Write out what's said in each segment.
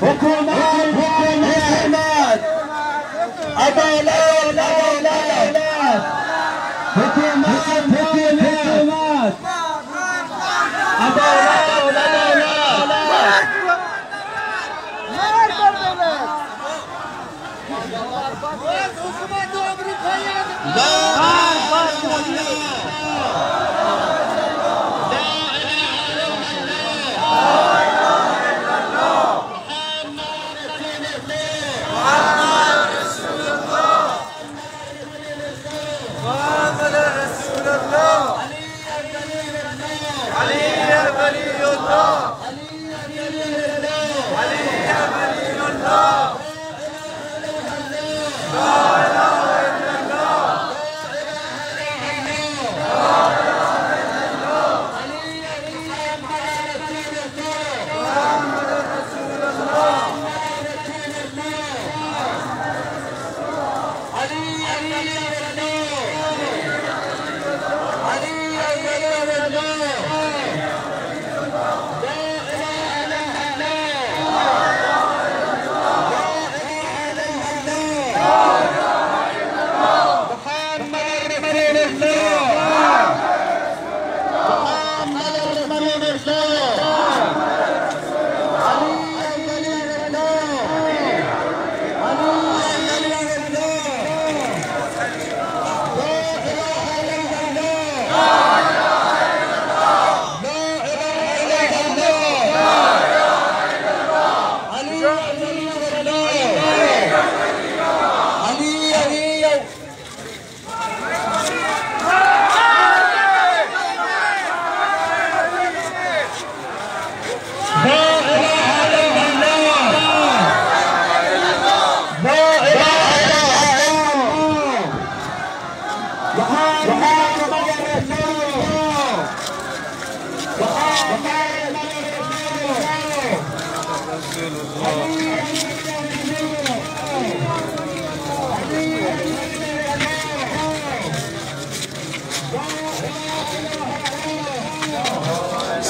Hukumet, hukumet. Adalet, adalet. Hukumet, hukumet. Adalet, adalet. adalet, Hukumet, hukumet. Hukumet, hukumet.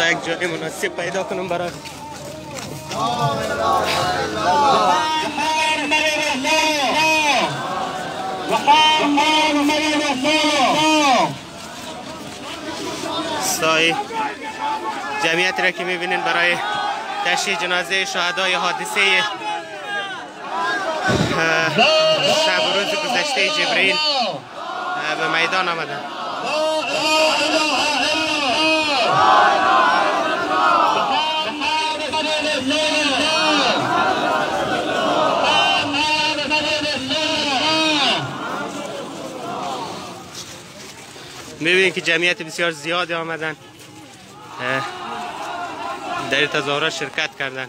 سا یک جای مناسب پیدا کنم برای سای جمعیت را که می‌بینین برای تشییع جنازه شهدای حادثه شب و روز گذشته اه، به میدان آمدن. می‌بینید که جمعیت بسیار زیادی آمدن. در تظاهرات شرکت کردن.